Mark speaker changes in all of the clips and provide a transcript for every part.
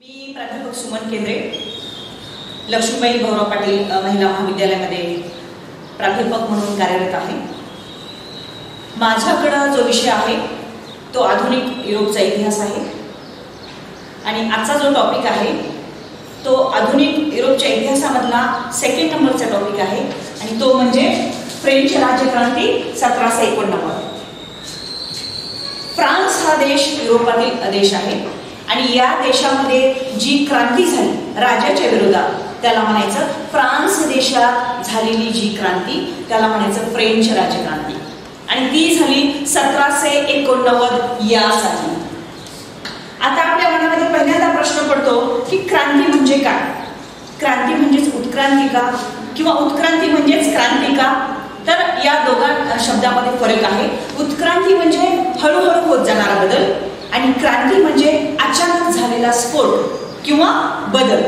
Speaker 1: मी प्राध्यापक सुमन केंद्रे लक्ष्मीबाई भाऊराव पाटील महिला महाविद्यालयामध्ये प्राध्यापक म्हणून कार्यरत आहे. माझ्याकडं जो विषय आहे तो आधुनिक युरोपचा इतिहास आहे. आणि आजचा जो टॉपिक आहे तो आधुनिक युरोपच्या इतिहासामधला सेकंड नंबरचा टॉपिक आहे. आणि तो म्हणजे फ्रेंच राज्यक्रांती सतराशे एकोणनव्वद. फ्रान्स हा देश युरोपातील देश आहे. आणि या देशामध्ये जी क्रांती झाली राजाच्या विरोधात त्याला म्हणायचं फ्रान्स देशात झालेली जी क्रांती त्याला म्हणायचं फ्रेंच राजक्रांती. आणि ती झाली सतराशे एकोणनव्वद या साली. आता आपल्या मनामध्ये पहिल्यांदा प्रश्न पडतो की क्रांती म्हणजे काय? क्रांती म्हणजेच उत्क्रांती का? किंवा उत्क्रांती म्हणजेच क्रांती का? तर या दोघां शब्दामध्ये फरक आहे. उत्क्रांती म्हणजे हळूहळू होत जाणारा बदल आणि क्रांती म्हणजे अचानक झालेला स्फोट किंवा बदल.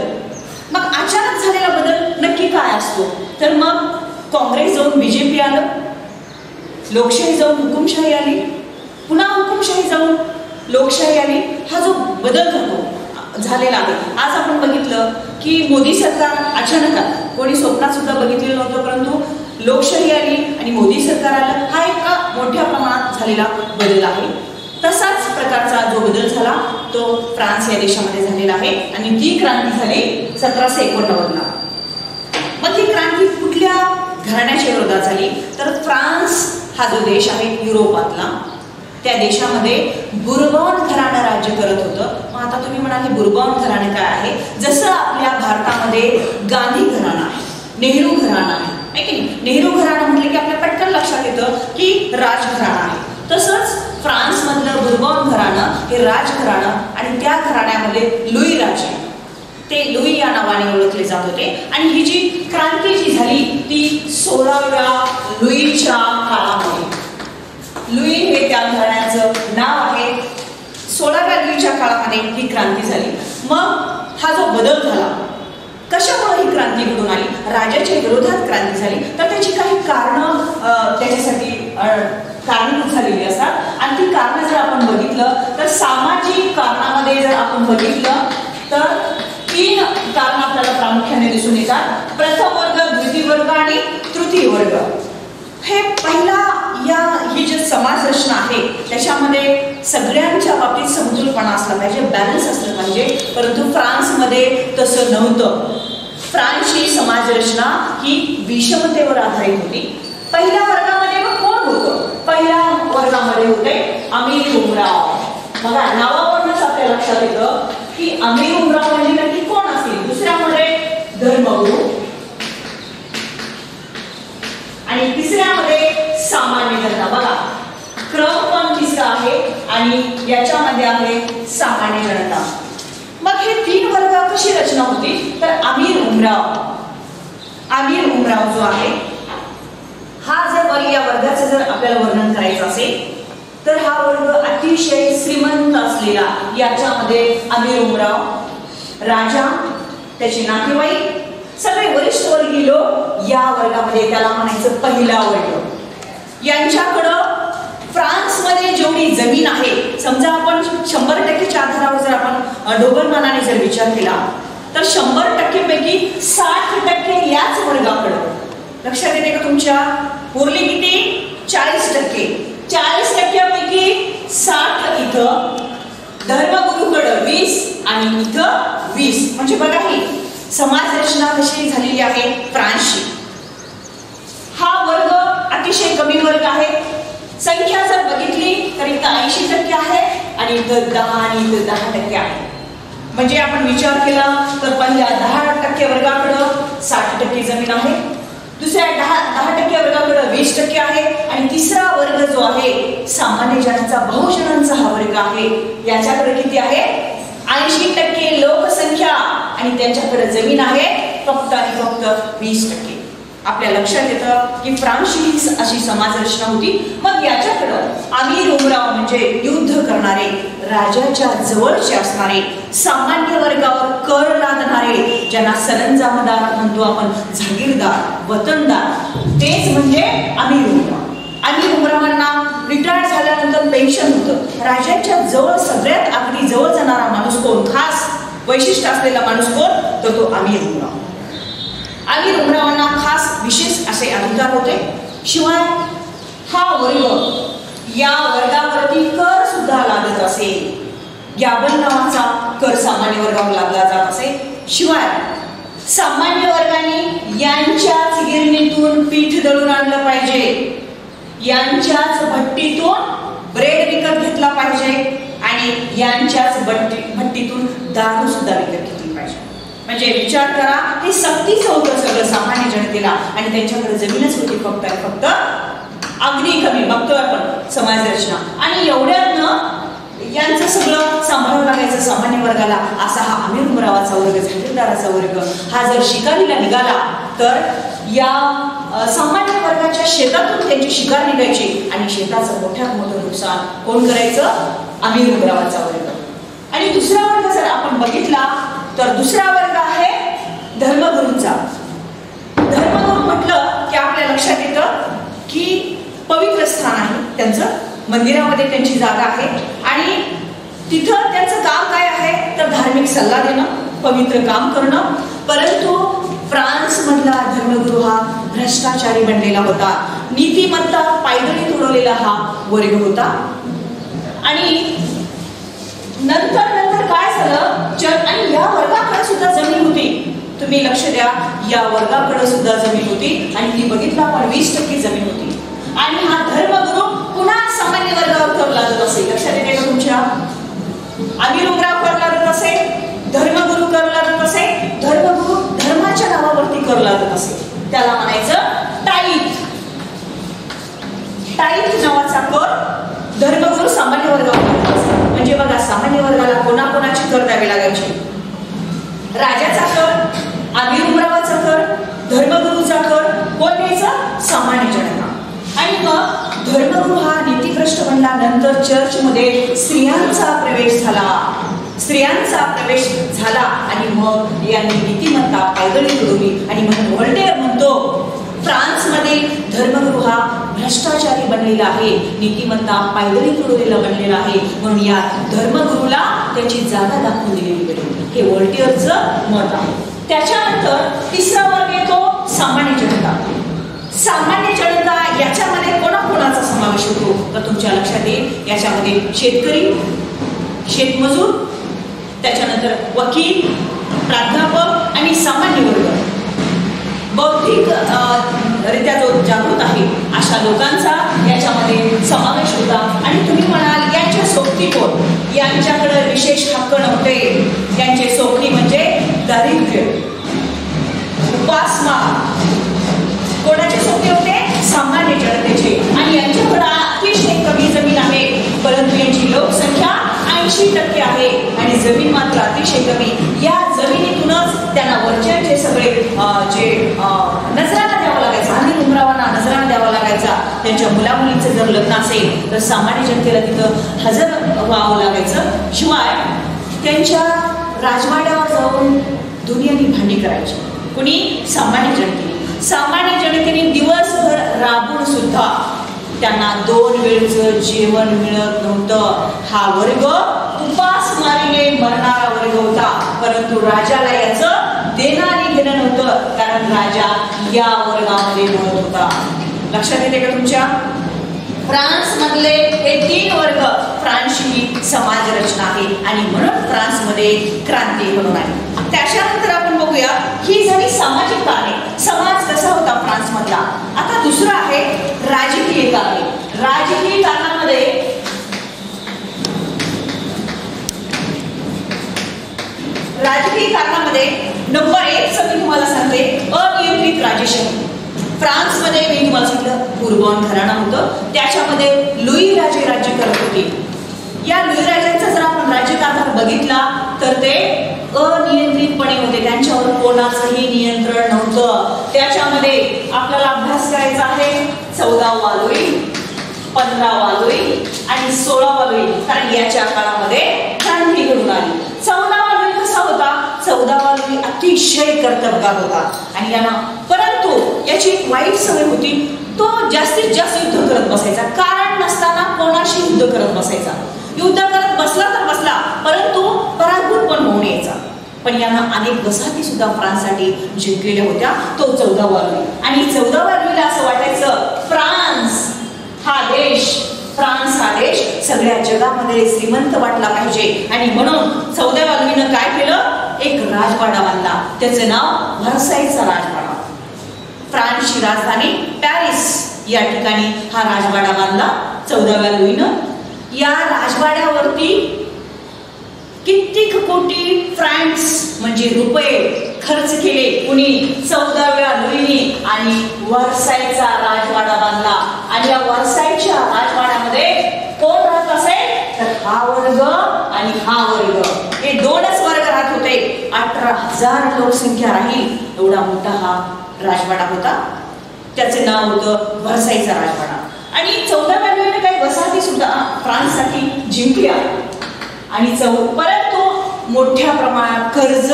Speaker 1: मग अचानक झालेला बदल नक्की काय असतो? तर मग काँग्रेस जाऊन बीजेपी आलं लोकशाही जाऊन हुकुमशाही आली पुन्हा हुकुमशाही जाऊन लोकशाही आली हा जो बदल होतो झालेला आहे. आज आपण बघितलं की मोदी सरकार अचानक आलं. कोणी स्वप्नात सुद्धा बघितलेलं नव्हतं परंतु लोकशाही आली आणि मोदी सरकार आलं. हा एका मोठ्या प्रमाणात झालेला बदल आहे. तसाच प्रकारचा जो बदल झाला तो फ्रान्स या देशामध्ये झालेला आहे. आणि ती क्रांती झाली सतराशे एकोणनव्वदला. मग ती क्रांती कुठल्या घराण्याच्या विरोधात झाली? तर फ्रान्स हा जो देश आहे युरोपातला त्या देशामध्ये बुरबॉन घराणं राज्य करत होतं. मग आता तुम्ही म्हणाले बुरबॉन घराणं काय आहे? जसं आपल्या भारतामध्ये गांधी घराणं आहे नेहरू घराणं आहे की नेहरू घराणं म्हटलं की आपल्या पटकन लक्षात येतं की राजघराणं आहे. तसंच फ्रान्स घराणं हे राजघराणं आणि त्या घराण्यामध्ये लुई राजे. ते लुई या नावाने ओळखले जात होते आणि ही जी क्रांती जी झाली ती सोळाव्या लुईच्या काळामध्ये. लुई हे त्या घराण्याचं नाव आहे. सोळाव्या लुईच्या काळामध्ये ही क्रांती झाली. मग हा जो बदल झाला कशामुळे ही क्रांती घडून आली? राजाच्या विरोधात क्रांती झाली. तर त्याची काही कारणं अं, त्याच्यासाठी कारणीभूत झालेली असतात. आणि ती कारणं जर आपण बघितलं तर सामाजिक कारणामध्ये जर आपण बघितलं तर तीन कारण आपल्याला प्रामुख्याने दिसून येतात. प्रथम वर्ग द्वितीय वर्ग आणि तृतीय वर्ग. हे पहिला या ही जी समाज रचना आहे त्याच्यामध्ये सगळ्यांच्या बाबतीत समजूलपणा असला पाहिजे बॅलन्स असलं पाहिजे. परंतु फ्रान्समध्ये तसं नव्हतं. फ्रान्सची समाज रचना ही विषमतेवर आधारित होती. पहिल्या वर्गामध्ये मग कोण होतं? पहिल्या वर्गामध्ये होते अमीर उमराव. बघा नावावरूनच आपल्या लक्षात येतं की अमीर उमराव म्हणजे नक्की कोण असतील? दुसऱ्यामध्ये धर्मगुरु. आणि तिसऱ्यामध्ये सामान्य जनता. बघा क्रम पण तिसरा आहे आणि याच्यामध्ये आहे सामान्य जनता. मग हे तीन वर्ग कशी रचना होती? तर आमिर उमराव. आमिर उमराव जो आहे हा जर वर्ग या वर्गाचं जर आपल्याला वर्णन करायचं असेल तर हा वर्ग अतिशय श्रीमंत असलेला याच्यामध्ये आमिर उमराव राजा त्याचे नातेवाईक सगळे वरिष्ठ वर्गीय लोक या वर्गामध्ये त्याला म्हणायचं पहिला वर्ग. यांच्याकडं फ्रान्समध्ये जेवढी जमीन आहे समजा आपण शंभर टक्केच्या आधारावर जर आपण ढोबलमानाने जर विचार केला तर शंभर टक्केपैकी साठ टक्के याच वर्गाकडं. लक्षात येते का तुमच्या? उरले किती? चाळीस टक्के. चाळीस टक्क्यापैकी साठ इथं धर्मगुरूकडं वीस आणि इथं वीस. म्हणजे बघा ही समाज रचना कशी झालेली आहे? फ्रान्सची. हा वर्ग अतिशय कमी वर्ग आहे. संख्या जर बघितली तर इथं ऐंशी टक्के आहे आणि इथं दहा आणि इथं दहा टक्के आहे. म्हणजे आपण विचार केला तर पहिल्या दहा टक्के वर्गाकडं साठ टक्के जमीन आहे. दुसऱ्या दहा दहा टक्के वर्गाकडं वीस टक्के आहे. आणि तिसरा वर्ग जो आहे सामान्य जनांचा बहुजनांचा हा वर्ग आहे. याच्याकडे किती आहे? ऐंशी टक्के लोकसंख्या आणि त्यांच्याकडे जमीन आहे फक्त आणि फक्त वीस टक्के. आपल्या लक्षात येतं की फ्रान्सची ही अशी समाज रचना होती. मग याच्याकडं आम्ही रोमराव म्हणजे युद्ध करणारे राजाच्या जवळचे असणारे सामान्य वर्गावर कर लादणारे ज्यांना सरंजामदार म्हणतो आपण जागीरदार वतनदार तेच म्हणजे आम्ही रोमराव. आणि रोमरावांना रिटायर झाल्यानंतर पेन्शन होतं. राजाच्या जवळ सगळ्यात अगदी जवळ जाणारा माणूस कोण? खास वैशिष्ट्य असलेला माणूस कोण? तर तो आम्ही रोमराव. आणि रुग्णांना खास विशेष असे अधिकार होते. शिवाय हा वर्ग या वर्गावरती कर सुद्धा लागत असे. ग्याबल नावाचा कर सामान्य वर्गावर लागला जात असे. शिवाय सामान्य वर्गाने यांच्याच गिरणीतून पीठ दळून आणलं पाहिजे. यांच्याच भट्टीतून ब्रेड विकत घेतला पाहिजे. आणि यांच्याच भट्टी भट्टीतून दारू सुद्धा विकत घेतला म्हणजे विचार करा हे सक्तीचं होतं सगळं सामान्य जनतेला. आणि त्यांच्याकडे जमीनच होती फक्त फक्त अगदी कमी. बघतोय आपण समाजरचना आणि एवढ्यातनं यांचं सगळं सांभाळून लागायचं सामान्य वर्गाला असा हा अमीर उमरावाचा वर्ग जहागीरदाराचा वर्ग. हा जर शिकारीला निघाला तर या सामान्य वर्गाच्या शेतातून त्यांची शिकार निघायची. आणि शेताचं मोठ्यात मोठं नुकसान कोण करायचं? अमीर उमरावाचा वर्ग. आणि दुसरा वर्ग जर आपण बघितला तर दुसरा वर्ग धर्मगुरूंचा धर्मगुरू म्हटलं की आपल्या लक्षात येतं की पवित्र स्थान आहे त्यांचं. मंदिरामध्ये त्यांची जागा आहे. आणि तिथं त्यांचं काम काय आहे? तर धार्मिक सल्ला देणं पवित्र काम करणं. परंतु फ्रान्समधला धर्मगुरू हा भ्रष्टाचारी बनलेला होता. नीतिमत्ता पायदळी तुडवलेला हा वर्ग होता. आणि नंतर नंतर काय झालं? आणि या वर्गात तुम्ही लक्ष द्या या वर्गाकडे सुद्धा जमीन होती आणि ती बघितलं आपण वीस टक्के जमीन होती. आणि हा धर्मगुरु पुन्हा सामान्य वर्गावर कर लागत असेल लक्षात येते का तुमच्या. आम्ही रुग्राव कर लागत असे धर्मगुरु कर लागत असे धर्मगुरु धर्माच्या नावावरती कर लागत असे. त्याला म्हणायचं टाईत. टाईत नावाचा कर धर्मगुरु सामान्य वर्गावर म्हणजे बघा सामान्य वर्गाला कोणाकोणाची कर द्यावी लागायची? राजाचा कर आमिर उमरावाचा कर धर्मगुरूचा कर कोण द्यायचा सामान्य जनता आणि मग धर्मगुरु हा नीतीभ्रष्ट बनल्यानंतर चर्चमध्ये स्त्रियांचा प्रवेश झाला. स्त्रियांचा प्रवेश झाला आणि मग यांनी नीतिमत्ता पायदळी उडवली आणि मग व्हॉल्टेअर म्हणतो फ्रान्समध्ये हा भ्रष्टाचारी बनलेला आहे नीतिमत्ता पायदळी तुडवलेला बनलेला आहे म्हणून या धर्मगुरूला त्याची जागा दाखवून दिलेली गेली. हे व्हॉल्टेअरचं मत आहे. त्याच्यानंतर तिसरा वर्ग येतो सामान्य जनता. सामान्य जनता याच्यामध्ये कोणाकोणाचा समावेश होतो? तर तुमच्या लक्षात येईल. याच्यामध्ये शेतकरी शेतमजूर त्याच्यानंतर वकील प्राध्यापक आणि सामान्य वर्ग. बौद्धिक रित्या जो जागृत आहे अशा लोकांचा याच्यामध्ये समावेश होता. आणि तुम्ही म्हणाल यांच्या सोबती कोण यांच्याकडे विशेष हक्क नव्हते. यांचे सोबती म्हणजे दारिद्र्य. उपासमा कोणाचे सोबती होते? सामान्य परंतु यांची लोकसंख्या ऐंशी टक्के आहे आणि जमीन मात्र अतिशय कमी. या जमिनीतूनच त्यांना वरचे सगळे जे नजराना द्यावा लागायचा आणि उमरावांना नजराना द्यावा लागायचा. त्यांच्या मुलामुलींचं जर लग्न असेल तर सामान्य जनतेला तिथं हजर व्हावं लागायचं. शिवाय त्यांच्या राजवाड्यावर जाऊन दुनियानी भांडी करायची. कुणी? सामान्य जनते सामान्य जनतेने दिवसभर राबून सुद्धा त्यांना दोन वेळचं जेवण मिळत नव्हतं. हा वर्ग उपासमारीने मरणारा वर्ग होता. परंतु राजाला याच देणं घेणं नव्हतं. कारण राजा या वर्गामध्ये मिळत होता. लक्षात येते का तुमच्या? फ्रान्स मधले हे तीन वर्ग फ्रान्सची ही समाज रचना आहे. आणि म्हणून फ्रान्समध्ये क्रांती म्हणून आहे त्याच्यानंतर आपण बघूया ही झाली सामाजिक कारणे समाज कसा होता फ्रान्स मधला आता दुसरं आहे राजकीय कारणे राजकीय कारणामध्ये राजकीय कारणामध्ये नंबर एक मी तुम्हाला सांगते अनियंत्रित राजशाही फ्रान्समध्ये मी तुम्हाला सांगितलं बुरबॉन घराणा होतं. त्याच्यामध्ये लुई राजे राज्य करत होते. या लुई राजांचा जर आपण राज्यकारभार बघितला तर ते अनियंत्रितपणे होते. त्यांच्यावर कोणाचंही नियंत्रण नव्हतं. त्याच्यामध्ये आपल्याला अभ्यास करायचा आहे. चौदा लुई पंधरा वालोई आणि सोळा लुई कारण याच्या काळामध्ये क्रांती घडून आली. चौदा लुई कसा होता? चौदा लुई अतिशय कर्तबगार होता. आणि यांना परंतु याची वाईट सवय होती. तो जास्तीत जास्त युद्ध करत बसायचा. कारण नसताना कोणाशी युद्ध करत बसायचा. युद्ध करत बसला तर बसला परंतु पराभूत पण होऊन यायचा. पण यानं अनेक वसाहती सुद्धा फ्रान्ससाठी जिंकलेल्या होत्या. तो चौदावा लुई आणि चौदा लुईला असं वाटायचं फ्रान्स हा देश फ्रान्स हा देश सगळ्या जगामध्ये श्रीमंत वाटला पाहिजे. आणि म्हणून चौदाव्या लुईनं काय केलं? एक राजवाडा बांधला. त्याचं नाव व्हर्साईचा राजवाडा. फ्रान्सची राजधानी पॅरिस या ठिकाणी हा राजवाडा बांधला. चौदाव्या लुईनं या राजवाड्यावरती कित्येक कोटी फ्रँक्स म्हणजे रुपये खर्च केले कुणी. चौदाव्या लुईने आणि वर्साईचा राजवाडा बांधला. आणि या वर्साईच्या राजवाड्यामध्ये कोण राहत असेल? तर हा वर्ग आणि हा वर्ग. हे दोनच वर्ग राहत होते. अठरा हजार लोकसंख्या राहील. एवढा मोठा हा राजवाडा होता. त्याचे नाव होतं भरसाईचा राजवाडा. आणि चौदाव्या लुईने काही वसाहती सुद्धा फ्रान्ससाठी जिंकल्या. आणि चौ परंतु मोठ्या प्रमाणात कर्ज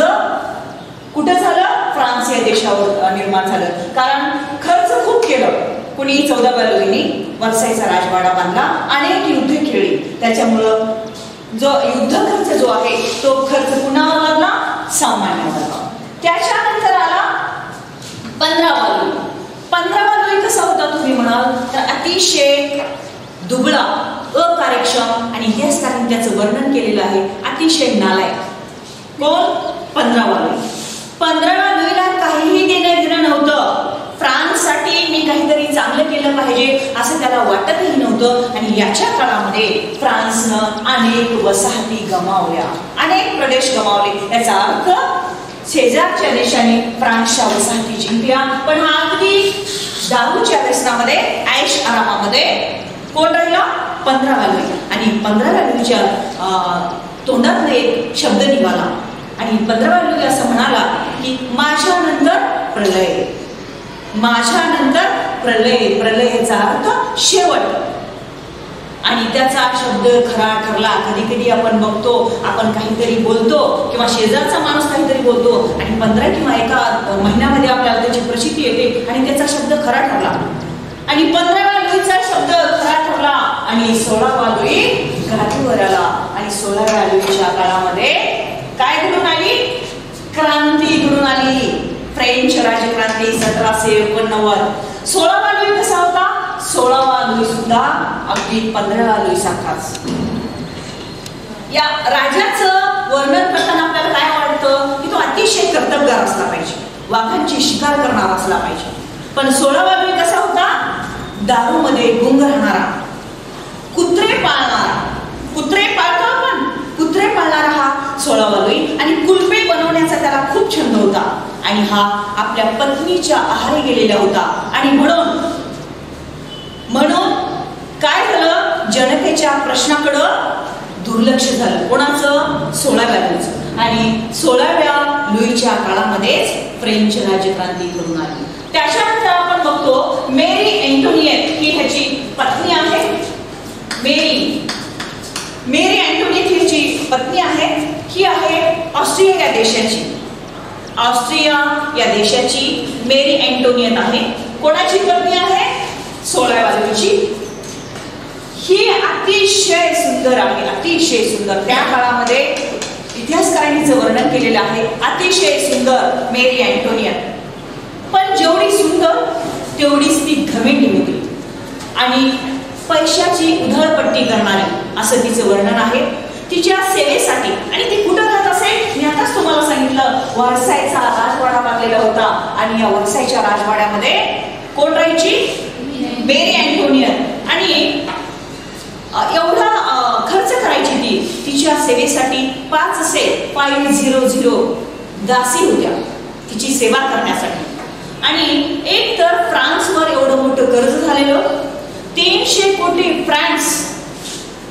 Speaker 1: कुठं झालं? फ्रान्स या देशावर निर्माण झालं. कारण खर्च खूप केलं. कुणी चौदा बालवीने वर्षाचा राजवाडा बांधला. अनेक युद्ध खेळली त्याच्यामुळं जो युद्ध खर्च जो आहे तो खर्च पुन्हा लागला? सामान्य झाला त्याच्या पंधरावा लुई पंधरावा लुई कसा होता तुम्ही म्हणाल तर अतिशय दुबळा अकार्यक्षम आणि हेच कारण त्याचं वर्णन केलेलं आहे. अतिशय नालायक. कोण? पंधरावा लुई पंधरावा लुईला काहीही देणं घेणं नव्हतं. फ्रान्ससाठी मी काहीतरी चांगलं केलं पाहिजे असं त्याला वाटतही नव्हतं. आणि याच्या काळामध्ये फ्रान्सनं अनेक वसाहती गमावल्या. अनेक प्रदेश गमावले. याचा अर्थ शेजारच्या देशाने फ्रान्सच्या वसाहती जिंकल्या. पण हा अगदी दारूच्या व्यसनामध्ये ऐश आरामामध्ये कोण राहिला? पंधराव्या लढी आणि पंधराव्या लढीच्या तोंडात एक शब्द निघाला. आणि पंधराव्या लढी असं म्हणाला की माझ्यानंतर प्रलय. माझ्यानंतर प्रलय. प्रलयचा अर्थ शेवट. आणि त्याचा शब्द खरा ठरला. कधी कधी आपण बघतो आपण काहीतरी बोलतो किंवा शेजारचा माणूस काहीतरी बोलतो आणि पंधरा किंवा एका महिन्यामध्ये आपल्याला त्याची प्रसिद्धी येते आणि त्याचा शब्द खरा ठरला. आणि पंधराव्या लुईचा शब्द खरा ठरला आणि सोळावा लुई गाठीवर आला. आणि सोळाव्या लुईच्या काळामध्ये काय घडून आली? क्रांती घडून आली. फ्रेंच राजक्रांती सतराशे एकोणनव्वद. सोळावा लुई कसा सोळावा लुई सुद्धा अगदी पंधरावा लुई सारखाच या राजाचं वर्णन करताना आपल्याला काय वाटतं? की तो अतिशय कर्तबगार असला पाहिजे. वाघांची शिकार करणार असला पाहिजे. पण सोळावा लुई कसा होता? दारूमध्ये गुंग राहणारा. कुत्रे पाळणारा. कुत्रे पाळतो आपण. कुत्रे पाळणारा हा सोळावा लुई आणि कुलपे बनवण्याचा त्याला खूप छंद होता. आणि हा आपल्या पत्नीच्या आहारी गेलेला होता. आणि म्हणून म्हणून काय झालं? जनतेच्या प्रश्नाकडं दुर्लक्ष झालं. कोणाचं? सोळाव्या लुईचं आणि सोळाव्या लुईच्या काळामध्येच फ्रेंच राज्यक्रांती घडून आली. त्याच्यानंतर आपण बघतो मेरी अँटोनियत ही ह्याची पत्नी आहे. मेरी. मेरी अँटोनियत ही पत्नी आहे ही आहे ऑस्ट्रिया या देशाची. ऑस्ट्रिया या देशाची मेरी अँटोनियत आहे. कोणाची पत्नी आहे? सोळा बाजूची ही अतिशय सुंदर आहे अतिशय सुंदर त्या काळामध्ये इतिहासकारांनीचं वर्णन केलेलं आहे अतिशय सुंदर मेरी अँटोनियन पण जेवढी सुंदर तेवढीच ती घमेंडी होती आणि पैशाची उधळपट्टी करणारी असं तिचं वर्णन आहे तिच्या सेवेसाठी आणि ती कुठं जात असेल मी आताच तुम्हाला सांगितलं वरसायचा राजवाडा बांधलेला होता आणि या वर्साईच्या राजवाड्यामध्ये कोण राहायची मेरी अँटोनियन आणि एवढा खर्च करायची ती तिच्या सेवेसाठी पाच से फाईव्ह झिरो झिरो दासी होत्या तिची सेवा करण्यासाठी. आणि एक तर फ्रान्सवर एवढं मोठं कर्ज झालेलं. तीनशे कोटी फ्रान्स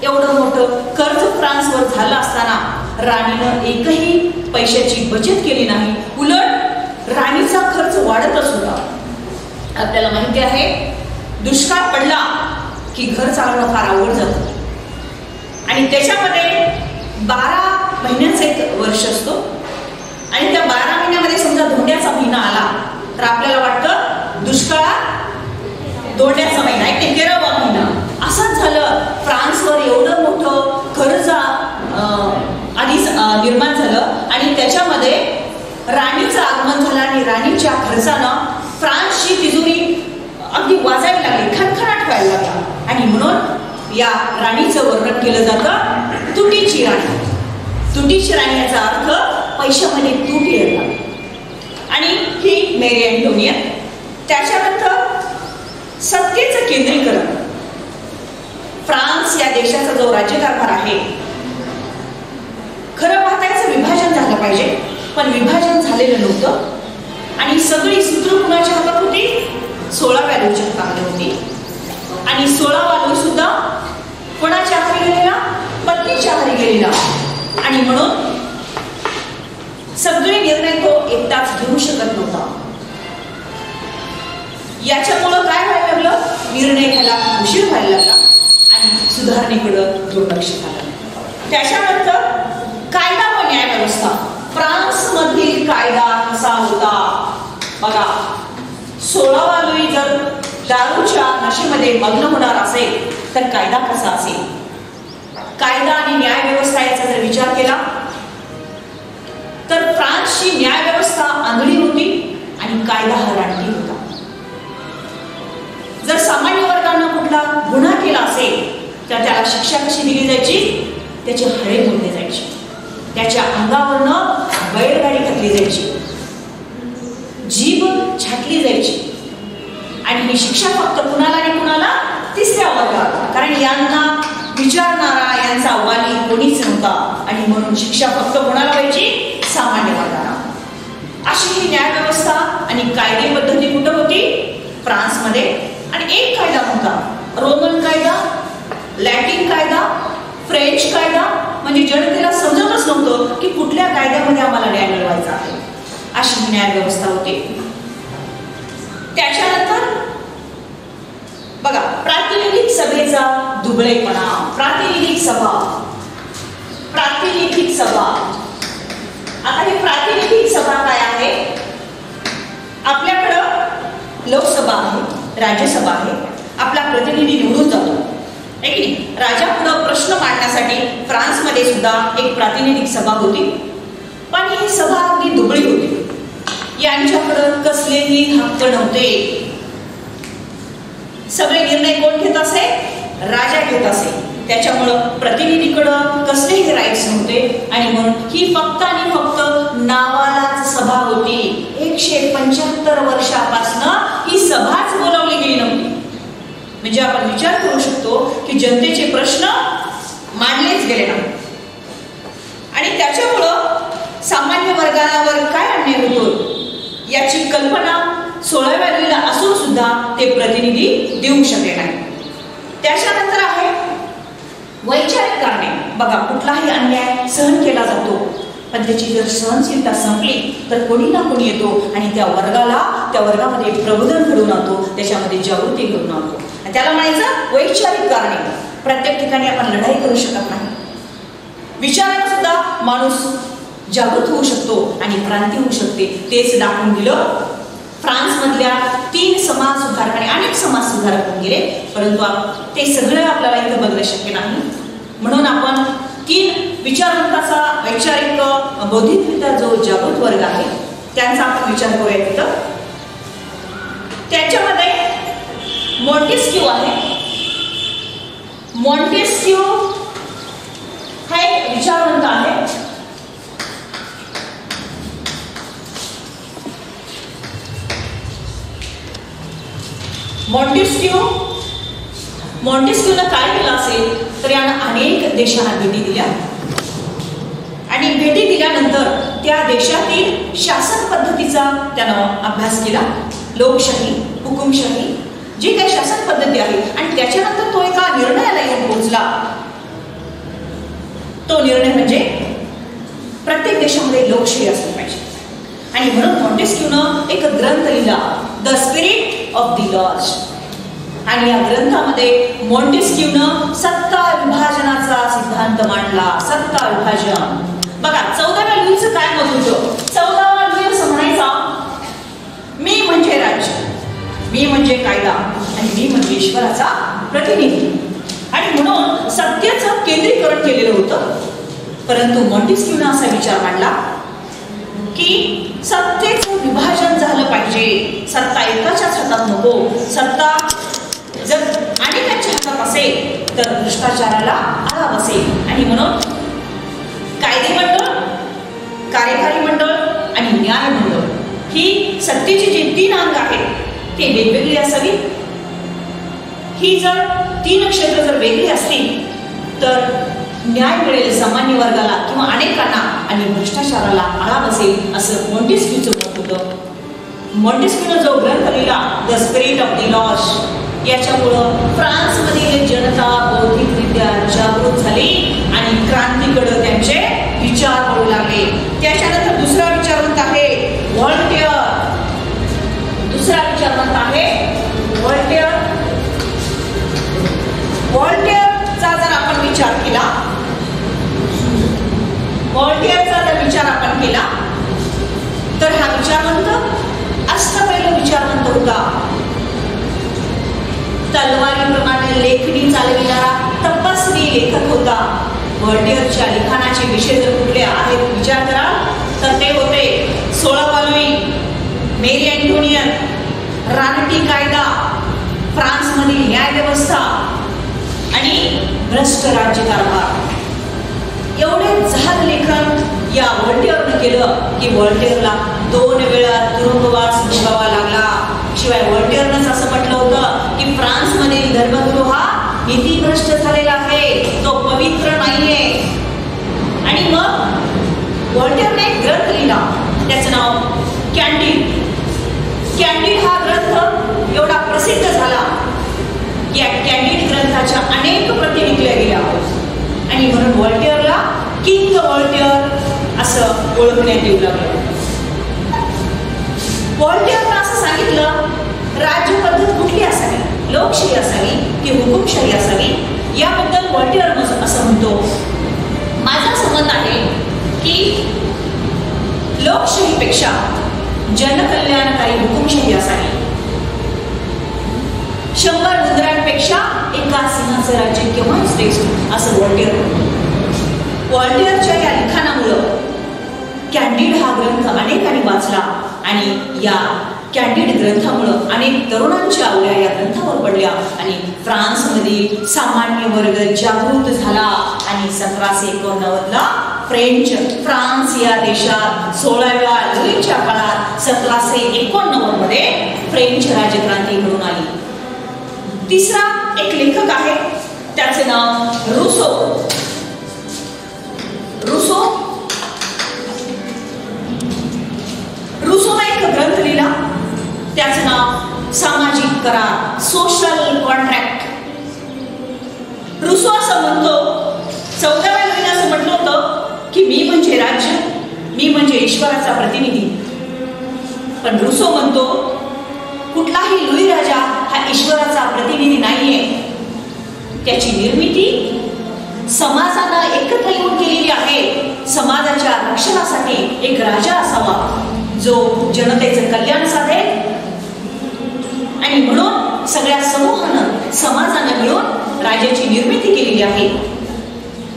Speaker 1: एवढं मोठं कर्ज फ्रान्सवर झालं असताना राणीनं एकही पैशाची बचत केली नाही. उलट राणीचा खर्च वाढतच होता. आपल्याला माहिती आहे दुष्काळ पडला की घर चालवणं फार अवघड जातं. आणि त्याच्यामध्ये बारा महिन्याचं एक वर्ष असतो. आणि त्या बारा महिन्यामध्ये समजा धोंड्याचा महिना आला तर आपल्याला वाटतं दुष्काळात धोंड्याचा महिना एक तेरावा महिना. असंच झालं. फ्रान्सवर एवढं मोठं कर्ज आधीच निर्माण झालं. आणि त्याच्यामध्ये राणीचं आगमन झालं आणि राणीच्या खर्चानं फ्रान्सची तिजोरी अगदी वाजायला लागली खणखणाट व्हायला लागला. आणि म्हणून या राणीचं वर्णन केलं जातं तुटीची राणी. तुटीची राणी याचा अर्थ पैशामध्ये तूट यायला आणि ही मेरी अँटोनिया त्याच्यानंतर सत्तेचं केंद्रीकरण. फ्रान्स या देशाचा जो राज्यकारभार आहे खरं पाहता याचं विभाजन झालं पाहिजे पण विभाजन झालेलं नव्हतं. आणि सगळी सूत्र कुणाच्या हातात होती? सोळा व्हॅल्यू हातामध्ये होती. आणि सोळा व्हॅल्यू सुद्धा कोणाच्या आहारी गेलेला? पत्नीच्या आहारी गेलेला. आणि म्हणून सगळे निर्णय तो एकटाच घेऊ शकत नव्हता. याच्यामुळं काय व्हायला लागलं? निर्णय घ्यायला उशीर व्हायला लागला. आणि सुधारणेकडं दुर्लक्ष झालं. त्याच्यानंतर कायदा व न्याय व्यवस्था फ्रान्समधील कायदा कसा होता? बघा. सोळावा लुई जर दारूच्या नशेमध्ये मग्न होणार असेल तर कायदा कसा असेल? कायदा आणि न्याय व्यवस्था याचा जर विचार केला तर फ्रान्सची न्याय व्यवस्था आंधळी होती आणि कायदा हा होता. जर सामान्य वर्गांना कुठला गुन्हा केला असेल तर त्याला शिक्षा कशी दिली जायची? त्याचे हळे मोडले जायचे. त्याच्या अंगावरनं बैलगाडी घातली जायची. जीभ छाटली जायची. आणि ही शिक्षा फक्त कुणाला आणि कुणाला? तिसऱ्या वर्गात. कारण यांना विचारणारा यांचा वाली कोणीच नव्हता. आणि म्हणून शिक्षा फक्त कोणाला व्हायची? सामान्य वर्गाला. अशी ही न्याय व्यवस्था आणि कायदे पद्धती कुठं होती? फ्रान्समध्ये. आणि एक कायदा होता. रोमन कायदा लॅटिन कायदा फ्रेंच कायदा. म्हणजे जनतेला समजतच नव्हतं की कुठल्या कायद्यामध्ये आम्हाला न्याय मिळवायचा आहे. अशी न्याय व्यवस्था होती. त्याच्यानंतर बघा प्रातिनिधिक सभेचा दुबळेपणा प्रातिनिधिक सभा प्रातिनिधिक सभा. आता हे प्रातिनिधिक सभा काय आहे? आपल्याकडं लोकसभा आहे राज्यसभा आहे आपला प्रतिनिधी निवडून जातो. राजा की प्रश्न मांडण्यासाठी फ्रान्समध्ये सुद्धा एक प्रातिनिधिक सभा होती. पण ही सभा अगदी दुबळी होती. यांच्याकडं कसलेही हक्क नव्हते. सगळे निर्णय कोण घेत असे? राजा घेत असे. त्याच्यामुळं प्रतिनिधीकडं कसलेही राईट्स नव्हते. आणि म्हणून ही फक्त आणि फक्त नावालाच सभा होती. एकशे पंच्याहत्तर वर्षापासनं ही सभाच बोलावली गेली नव्हती. म्हणजे आपण विचार करू शकतो की जनतेचे प्रश्न मांडलेच गेले नाही आणि त्याच्यामुळं वर्गावर काय अन्याय होतो? याची कल्पना सोळाव्या लुईला असून सुद्धा ते प्रतिनिधी देऊ शकले नाही. त्याच्यानंतर आहे वैचारिक कारणे. बघा कुठलाही अन्याय सहन केला जातो पण त्याची जर सहनशीलता संपली तर कोणी ना कोणी येतो आणि त्या वर्गाला त्या वर्गामध्ये प्रबोधन घडून आणतो त्याच्यामध्ये जागृती घडून आणतो. आणि त्याला म्हणायचं वैचारिक कारणे. प्रत्येक ठिकाणी आपण लढाई करू शकत नाही. विचारानं सुद्धा माणूस जागृत होऊ शकतो आणि क्रांती होऊ शकते. तेच दाखवून दिलं फ्रान्समधल्या तीन समाज सुधारक आणि अनेक समाज सुधारक होऊन गेले. परंतु ते सगळं आपल्याला इथं बघणं शक्य नाही. म्हणून आपण तीन विचारवंताचा वैचारिक बौद्धिकरित्या जो जागृत वर्ग आहे त्यांचा आपण विचार करूया तिथं. त्याच्यामध्ये मॉन्टेस्क्यू आहे. मॉन्टेस्क्यू हा एक विचारवंत आहे मॉन्टेस्क्यू मॉन्टेस्क्यूनं काय केलं असेल? तर यानं अनेक देशांना भेटी दिल्या. आणि भेटी दिल्यानंतर त्या देशातील शासन पद्धतीचा त्यानं अभ्यास केला. लोकशाही हुकुमशाही जी काही शासन पद्धती आहे. आणि त्याच्यानंतर तो एका निर्णयाला येऊन पोहोचला. तो निर्णय म्हणजे प्रत्येक देशामध्ये लोकशाही असली पाहिजे. आणि म्हणून मॉन्टेस्क्यूनं एक ग्रंथ लिहिला. The spirit of the laws आणि या ग्रंथामध्ये मॉन्टेस्क्यूनं सत्ता विभाजनाचा सिद्धांत मांडला. सत्ता विभाजन. बघा चौदाव्या लुईचं काय मत होतं? चौदावा लुई असं म्हणायचा मी म्हणजे राज्य मी म्हणजे कायदा आणि मी म्हणजे ईश्वराचा प्रतिनिधी. आणि म्हणून सत्तेचं केंद्रीकरण केलेलं होतं. परंतु मॉन्टेस्क्यूनं असा विचार मांडला की सत्तेचं विभाजन झालं पाहिजे. सत्ता एकाच्याच हातात नको. सत्ता जर अनेकांच्या हातात असेल तर भ्रष्टाचाराला आळा बसेल. आणि म्हणून कायदे मंडळ कार्यकारी मंडळ आणि न्याय मंडळ ही सत्तेची जी तीन अंग आहेत ते वेगवेगळी असावी. ही जर तीन क्षेत्र जर वेगळी असतील तर न्याय मिळेल सामान्य वर्गाला किंवा अनेकांना आणि भ्रष्टाचाराला आळा बसेल असं मॉन्टेस्क्यूचं मत होतं. मॉन्टेस्क्यूनं जो ग्रंथ लिहिला the spirit of the laws याच्यामुळं फ्रान्समधील जनता बौद्धिकरित्या जागृत झाली आणि क्रांतीकडे त्यांचे विचार करू लागले. त्याच्यानंतर दुसरा विचारवंत आहे व्हॉल्टिअर दुसरा विचारवंत आहे व्हॉल्टिअर व्हॉल्टिअरचा जर आपण विचार केला व्हॉल्टियरचा जर विचार आपण केला तर हा विचारवंत अष्टपैल विचारवंत होता तलवारीप्रमाणे लेखणी चालविणारा तपस्वी लेखक होता. व्हॉल्टियरच्या लिखाणाचे विषय जर कुठले आहेत विचार करा. तर ते होते सोळा पालवी मेरी अँटोनियन रानटी कायदा फ्रान्समधील न्याय व्यवस्था आणि भ्रष्ट राज्यकारभार. एवढे जहाज लेखन या व्हॉल्टियरनं केलं की व्हॉल्टियरला दोन वेळा तुरुंगवास भोगावा लागला. शिवाय व्हॉल्टियरनंच असं म्हटलं होतं की फ्रान्समधील धर्मगुरु हा नीतीभ्रष्ट झालेला आहे. तो पवित्र नाहीये. आणि मग व्हॉल्टियरने एक ग्रंथ लिहिला. त्याचं नाव कॅन्डिड कॅन्डिड हा ग्रंथ एवढा प्रसिद्ध झाला की या कॅन्डिड ग्रंथाच्या अनेक प्रती विकल्या गेल्या. आणि म्हणून व्हॉल्टियरला किंग व्हॉल्टियर असं ओळखण्यात येऊ लागलं. व्हॉल्टियरनं असं सांगितलं राज्य पद्धत कुठली असावी? लोकशाही असावी की हुकुमशाही असावी? याबद्दल व्हॉल्टियर असं म्हणतो. माझा समज आहे की लोकशाहीपेक्षा जनकल्याणकारी हुकुमशाही असावी. शंभर मुद्रांपेक्षा एका सिंहाचं राज्य केव्हाच श्रेष्ठ असं वॉल्टियर वॉल्टियरच्या या लिखाणामुळं कॅन्डिड हा ग्रंथ अनेकांनी वाचला आणि या कॅन्डिड ग्रंथामुळं अनेक तरुणांच्या आवड्या या ग्रंथावर पडल्या आणि फ्रान्समधील सामान्य वर्ग जागृत झाला आणि सतराशे एकोणनव्वदला फ्रेंच फ्रान्स या देशात सोळाव्या लुईच्या काळात सतराशे एकोणनव्वदमध्ये फ्रेंच राजक्रांती घडून आली. तिसरा एक लेखक आहे त्याचे नाव रुसो. रुसो? रुसोनं एक ग्रंथ लिहिला त्याचं नाव सामाजिक करार सोशल कॉन्ट्रॅक्ट रुसो असं म्हणतो चौदाव्या महिन्या असं म्हटलं होतं की मी म्हणजे राज्य मी म्हणजे ईश्वराचा प्रतिनिधी. पण रुसो म्हणतो कुठलाही लुई राजा ईश्वराचा प्रतिनिधी नाहीये. त्याची निर्मिती समाजानं एकत्र येऊन केलेली आहे. समाजाच्या रक्षणासाठी एक राजा असावा जो जनतेचं कल्याण साधेल. आणि म्हणून सगळ्या समूहानं समाजानं मिळून राजाची निर्मिती केलेली आहे.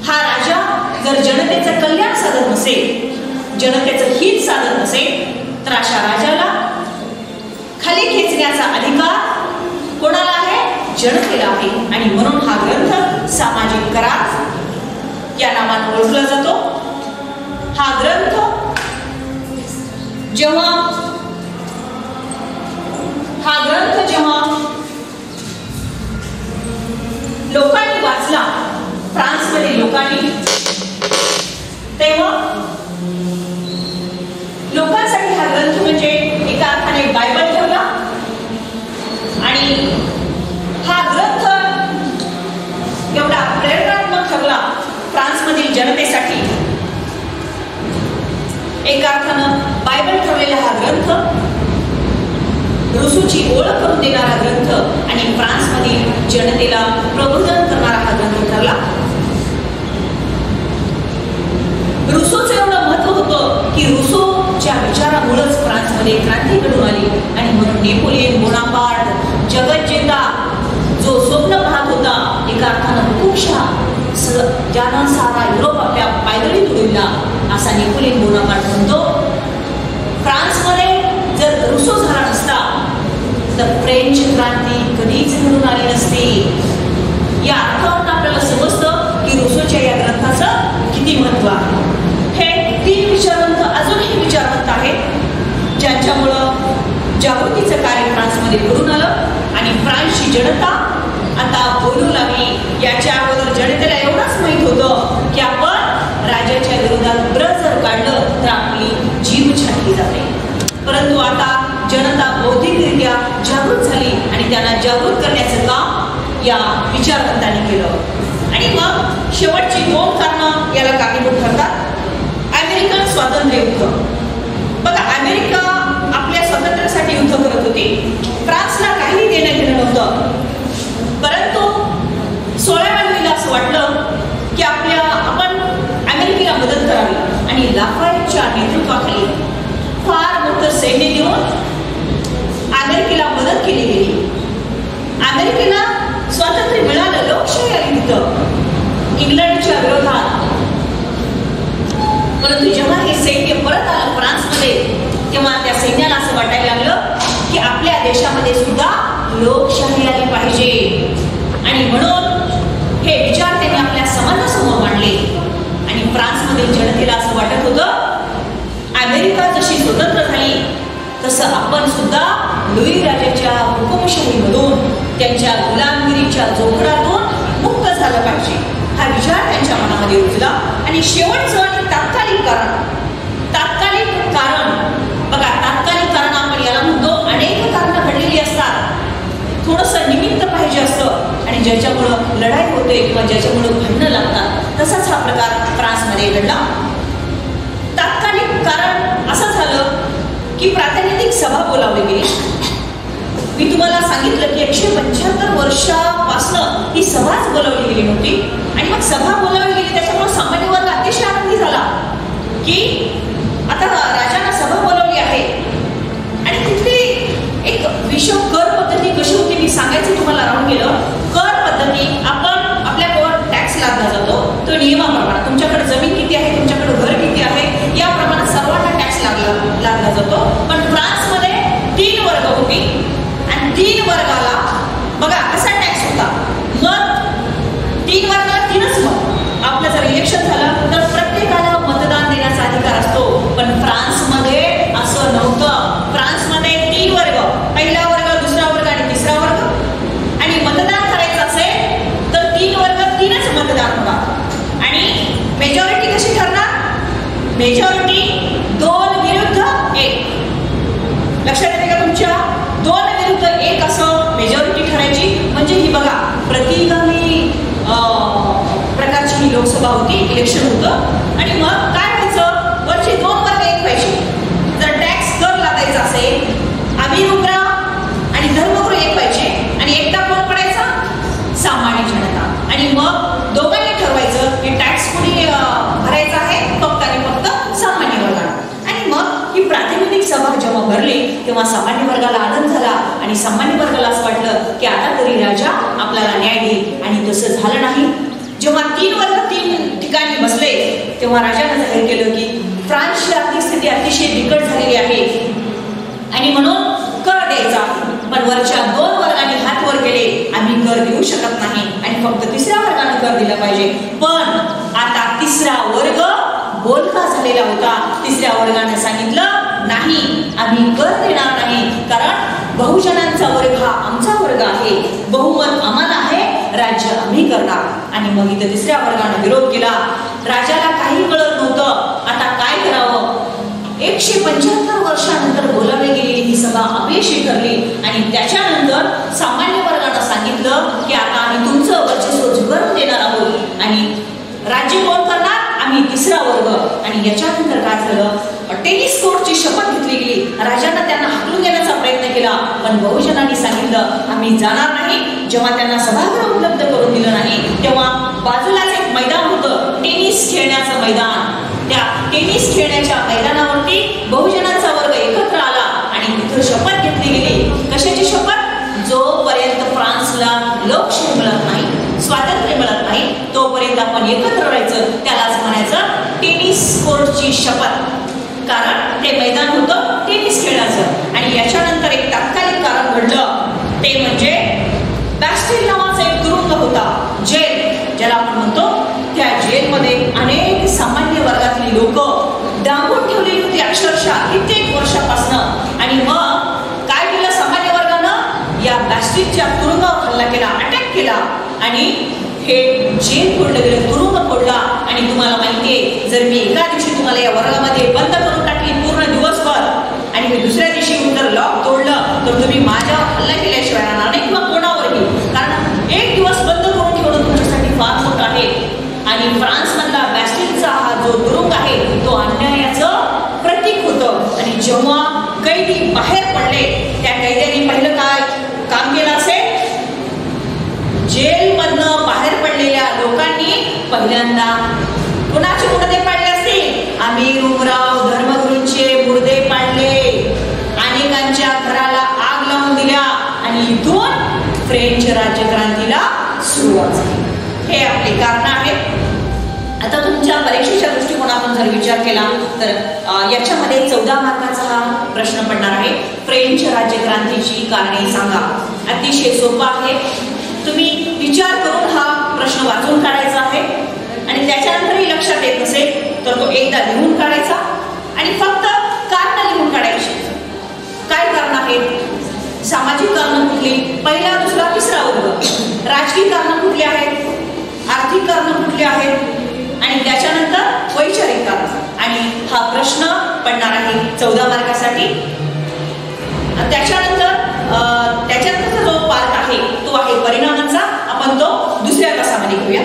Speaker 1: हा राजा जर जनतेचं कल्याण साधत नसेल जनतेचं हित साधत नसेल तर अशा राजाला खाली खेचण्याचा अधिकार कोणाला आहे? जनतेला आहे. आणि म्हणून हा ग्रंथ सामाजिक करार या नावानं ओळखला जातो. हा ग्रंथ जेव्हा हा ग्रंथ जेव्हा लोकांनी वाचला फ्रान्समध्ये लोकांनी तेव्हा लोकांसाठी हा ग्रंथ म्हणजे एका अर्थाने बायबल ठेवला आणि हा ग्रंथ एवढा प्रेरणात्मक ठरला फ्रान्समधील जनतेसाठी. एका अर्थानं बायबल ठरलेला हा ग्रंथ रुसूची ओळख करून देणारा ग्रंथ आणि फ्रान्समधील जनतेला प्रबोधन करणारा हा ग्रंथ ठरला. रुसोचं एवढं महत्त्व होतं की रुसोच्या विचारामुळेच फ्रान्समध्ये क्रांती घडून आली आणि म्हणून नेपोलियन बोनापार्ट जगज्जेता जो स्वप्न पाहत होता एका अर्थानं हुकुमशाह ज्यानं सारा युरोप आपल्या पायदळी तुडविला असा नेपोलियन बोनापार्ट म्हणतो. फ्रान्समध्ये जर रुसो झाला नसता तर फ्रेंच क्रांती कधीच घडून आली नसती. या अर्थावरून आपल्याला समजतं की रुसोच्या या ग्रंथाचं किती महत्त्व आहे. हे तीन विचारवंत अजूनही विचारवंत आहेत ज्यांच्यामुळं जागृतीचं कार्य फ्रान्समध्ये करून आलं आणि फ्रान्सची जनता आता बोलू लागली. याच्या अगोदर जनतेला एवढंच माहीत होतं की आपण राजाच्या विरोधात ब्र जर काढलं तर आपली जीव छाटली जाते. परंतु आता जनता बौद्धिकरित्या जागृत झाली आणि त्यांना जागृत करण्याचं काम या विचारवंतांनी केलं. आणि मग शेवटची दोन कारणं याला कारणीभूत ठरतात. अमेरिकन स्वातंत्र्य युद्ध बघा अमेरिका आपल्या स्वातंत्र्यासाठी युद्ध करत होती. फ्रान्सला काहीही देणं घेणं नव्हतं. परंतु सोळाव्या मानवीला असं वाटलं की आपल्या आपण अमेरिकेला मदत करावी आणि लाफायच्या नेतृत्वाखाली फार मोठं सैन्य देऊन अमेरिकेला मदत केली गेली. अमेरिकेला स्वातंत्र्य मिळालं लोकशाही आली तिथं. इंग्लंडच्या विरोधात. परंतु जेव्हा हे सैन्य परत आलं फ्रान्समध्ये तेव्हा त्या सैन्याला असं वाटायला लागलं की आपल्या देशामध्ये सुद्धा लोकशाही आली पाहिजे. आणि म्हणून हे विचार त्यांनी आपल्या समाजासमोर मांडले. आणि फ्रान्समधील जनतेला असं वाटत होतं अमेरिका जशी स्वतंत्र झाली तसं आपण सुद्धा लुई राजाच्या हुकुमशाहीमधून त्यांच्या गुलामगिरीच्या जोखडातून मुक्त झालं पाहिजे. हा विचार त्यांच्या मनामध्ये उचला आणि शेवटचं आणि तात्कालिक कारण तात्कालिक कारण बघा तात्कालिक कारण आपण याला म्हणतो अनेक कारणं घडलेली असतात थोडंसं जे असतं आणि ज्याच्यामुळं लढाई होते किंवा ज्याच्यामुळं भांडणं लागतात तसाच हा प्रकार फ्रान्समध्ये घडला. तात्कालिक कारण असं झालं की प्रातिनिधिक सभा बोलावली गेली. मी तुम्हाला सांगितलं की एकशे पंच्याहत्तर वर्षापासनं ही सभाच बोलावली गेली होती आणि मग सभा बोलावली गेली त्याच्यामुळे सामान्य वर्ग अतिशय आनंदी झाला. की आता राजानं सभा बोलावली आहे एक विश्व कर पद्धती कशी होती मी सांगायचं तुम्हाला राहून गेलं. कर पद्धती आपण आपल्यावर टॅक्स लादला जातो. तो नियमाप्रमाणे तुमच्याकडे जमीन किती आहे तुमच्याकडे घर किती आहे याप्रमाणे सर्वांना टॅक्स लागला लागला जातो. पण फ्रान्समध्ये तीन वर्ग होती. आणि तीन वर्गाला बघा कसा टॅक्स होता मत तीन वर्गाला तीनच मत आपलं जर इलेक्शन झालं तर प्रत्येकाला मतदान देण्याचा अधिकार असतो पण फ्रान्समध्ये असं नव्हतं फ्रान्समध्ये तीन वर्ग पहिला वर्ग दुसरा वर्ग आणि तिसरा वर्ग आणि मतदान करायचं असेल तर तीन वर्ग तीनच मतदान होणार आणि मेजॉरिटी कशी ठरणार मेजॉरिटी दोन विरुद्ध एक. लक्षात येते का तुमच्या? दोन विरुद्ध एक असं मेजॉरिटी ठरायची? म्हणजे ही बघा प्रतिगामी प्रकारची ही लोकसभा होती इलेक्शन होतं. आणि मग काय व्हायचं वरचे दोन वर्ग एक व्हायचे जर टॅक्स कर लागायचा असेल आम्ही उग्रा आणि धर्मगुरू एक व्हायचे आणि एकटा कोण पडायचा सामान्य जनता आणि मग दोघांनी ठरवायचं की टॅक्स कुणी भरायचा आहे फक्त आणि फक्त सामान्य वर्गाला आणि मग ही प्रातिनिधिक सभा जेव्हा भरली तेव्हा सामान्य वर्गाला आनंद झाला. आणि सामान्य वर्गाला असं वाटलं की आता तरी राजा आपल्याला न्याय देईल. आणि तसं झालं नाही. जेव्हा तीन वर्ग तीन ठिकाणी बसले तेव्हा राजाने जाहीर केलं की फ्रान्सची आर्थिक स्थिती अतिशय बिकट झालेली आहे. आणि म्हणून कर द्यायचा. पण वरच्या दोन वर्गाने हात वर केले. आम्ही कर देऊ शकत नाही. आणि फक्त तिसऱ्या वर्गाने कर दिला पाहिजे. पण आता तिसरा वर्ग बोलका झालेला होता. तिसऱ्या वर्गाने सांगितलं नाही. आम्ही कर देणार नाही. कारण बहुजनांचा वर्ग हा आमचा वर्ग आहे. बहुमत आम्हाला आहे. राज्य आम्ही करणार. आणि मग इथे तिसऱ्या वर्गाने विरोध केला. राजाला काही कळत नव्हतं. आता काय करावं? एकशे पंच्याहत्तर वर्षानंतर बोलावली गेलेली ही सभा अपयशी ठरली आणि त्याच्यानंतर सामान्य वर्गानं सांगितलं की आता आम्ही तुमचं वर्चस्व झुगारून देणार आहोत. आणि राज्य कोण? आणि तिसरा वर्ग आणि याच्यानंतर काय झालं? टेनिस कोर्टची शपथ घेतली गेली. राजांना त्यांना हाकलून देण्याचा प्रयत्न केला. पण बहुजनांनी सांगितलं आम्ही जाणार नाही. जेव्हा त्यांना सभागृह उपलब्ध करून दिलं नाही तेव्हा बाजूलाच एक मैदान होतं टेनिस खेळण्याचं मैदान. त्या टेनिस खेळण्याच्या मैदानावरती बहुजनांचा वर्ग एकत्र आला आणि तिथं शपथ घेतली गेली. कशाची शपथ? जोपर्यंत फ्रान्सला लोकशाही मिळत नाही स्वातंत्र्य मिळत नाही तोपर्यंत आपण एकत्र राहायचं. टेनिस कोर्टची शपथ. कारण ते मैदान होतं टेनिस खेळाचं. आणि याच्यानंतर एक तात्कालिक कारण घडलं. ते म्हणजे बॅस्टिल नावाचा एक तुरुंग होता जेल. ज्याला आपण म्हणतो त्या जेलमध्ये अनेक सामान्य वर्गातली लोक डांबून ठेवलेली होती अक्षरशः कित्येक वर्षापासनं. आणि मग काय केलं सामान्य वर्गानं? या बॅस्टिलच्या तुरुंगावर हल्ला केला अटॅक केला. आणि हे जेल फोडलं गेलं तुरुंग फोडला. आणि तुम्हाला माहितीये जर मी एका दिवशी तुम्हाला या वर्गामध्ये बंद करून टाकली पूर्ण दिवसभर आणि मी दुसऱ्या दिवशी जर लॉक तोडलं तर तुम्ही माझ्यावर हल्ला केल्याशिवाय राहणार नाही किंवा कोणावरही. कारण एक दिवस बंद करून ठेवणं तुमच्यासाठी फार मोठं आहे. आणि फ्रान्समध्ये मधला बॅस्टिलचा हा जो तुरुंग आहे तो अन्यायाचं प्रतीक होतं आणि जेव्हा कैदी बाहेर पडले त्या कैद्यांनी पहिलं काय काम केलं असेल जेलमधनं बाहेर पडलेल्या लोकांनी पहिल्यांदा कुणाचे मुर्दे पाडले असतील आम्ही उमराव धर्मगुरूंचे मुर्दे पाडले. अनेकांच्या घराला आग लावून दिल्या आणि इथून फ्रेंच राज्यक्रांतीला सुरुवात झाली. हे आपले कारण आहेत आता तुमच्या परीक्षेच्या दृष्टिकोनातून जर विचार केला तर याच्यामध्ये चौदा मार्काचा हा प्रश्न पडणार आहे. फ्रेंच राज्यक्रांतीची कारणे सांगा. अतिशय सोपा आहे. तुम्ही विचार करून हा प्रश्न वाचून काढायचा आहे. त्याच्यानंतरही लक्षात येत नसेल तर तो एकदा लिहून काढायचा आणि फक्त कारण लिहून काढायची. काय कारण आहेत? सामाजिक कारण कुठली? पहिला दुसरा तिसरा वर्ग. राजकीय कारण कुठली आहेत? आर्थिक कारण कुठली आहेत? आणि त्याच्यानंतर वैचारिक कारण. आणि हा प्रश्न पडणार आहे चौदा मार्कासाठी. त्याच्यानंतर त्याच्यानंतरचा जो पार्ट आहे तो आहे परिणामांचा. आपण तो दुसऱ्या तासामध्ये घेऊया.